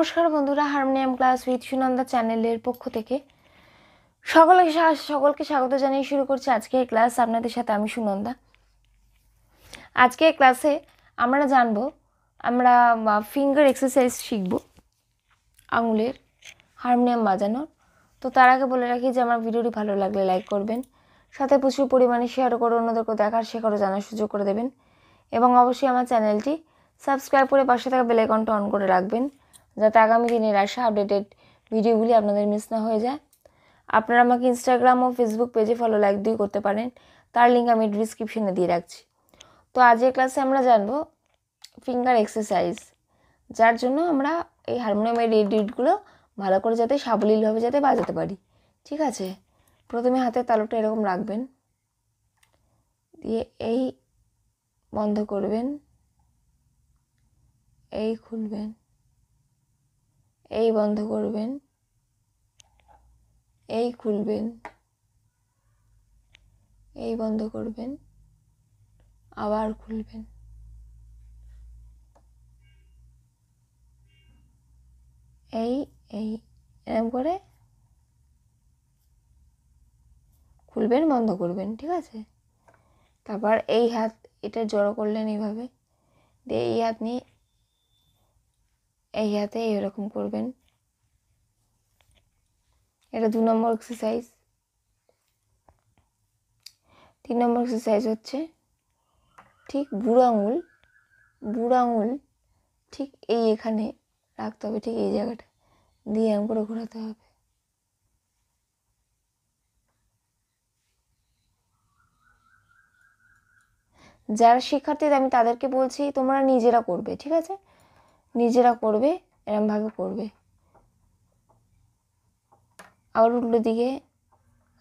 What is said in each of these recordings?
নমস্কার বন্ধুরা, harmonium class with Sunanda চ্যানেলের পক্ষ থেকে। সকলকে সকলকে স্বাগত জানিয়ে শুরু করছি আজকের ক্লাস। আপনাদের সাথে আমি সুনন্দা। আজকের ক্লাসে আমরা জানব, আমরা ফিঙ্গার এক্সারসাইজ শিখব আঙুলের হারমোনিয়াম বাজানোর। তো তার আগে বলে রাখি যে, আমার ভিডিওটি ভালো লাগলে লাইক করবেন, সাথে প্রচুর পরিমাণে শেয়ার করে অন্যদেরকে দেখার শেখারও জানার সুযোগ করে দেবেন। এবং অবশ্যই আমার চ্যানেলটি সাবস্ক্রাইব করে পাশে থাকা বেল আইকনটা অন করে রাখবেন। যাতে আগামী দিনের আসা আপডেটেড ভিডিওগুলি আপনাদের মিস না হয়ে যায়। আপনারা আমাকে ইনস্টাগ্রাম ও ফেসবুক পেজে ফলো লাইক দিয়ে করতে পারেন। তার লিঙ্ক আমি ডিসক্রিপশনে দিয়ে রাখছি। তো আজকের ক্লাসে আমরা জানব ফিঙ্গার এক্সারসাইজ যার জন্য আমরা এই হারমোনিয়ামের রিডগুলো ভালো করে যাতে সাবলীলভাবে যাতে বাজাতে পারি। ঠিক আছে? প্রথমে হাতের তালুটা এরকম রাখবেন। দিয়ে এই বন্ধ করবেন। এই খুলবেন। এই বন্ধ করবেন, এই খুলবেন, এই বন্ধ করবেন, আবার খুলবেন। এই এই এরকম করে খুলবেন, বন্ধ করবেন, ঠিক আছে? তারপর এই হাত, এটা জড়ো করলেন এইভাবে। দিয়ে এই হাত নিয়ে এই হাতে এরকম করবেন। এটা দু নম্বর এক্সারসাইজ তিন নম্বর এক্সারসাইজ হচ্ছে ঠিক বুড়ো আঙুল বুড়ো আঙুল ঠিক এই এখানে রাখতে হবে, ঠিক এই জায়গাটা দিয়ে এরকম করে ঘোরাতে হবে। যারা শিক্ষার্থী, আমি তাদেরকে বলছি, তোমরা নিজেরা করবে, ঠিক আছে? নিজেরা করবে, এরমভাবে করবে। আবার উল্টো দিকে,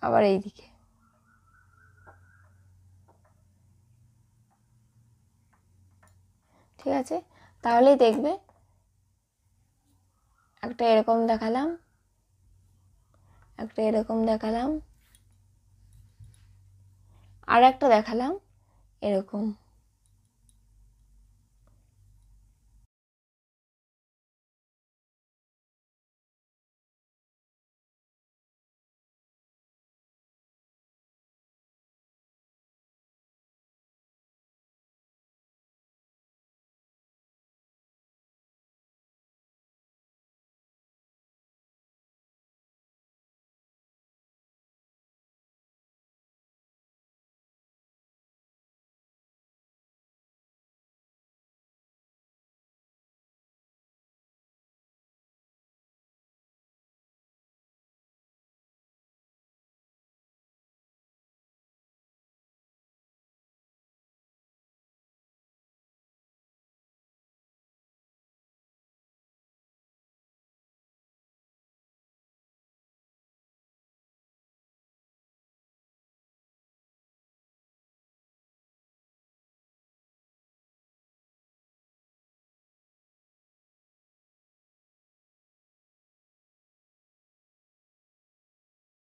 আবার এই দিকে। ঠিক আছে? তাহলেই দেখবে, একটা এরকম দেখালাম, একটা এরকম দেখালাম আর একটা দেখালাম, এরকম।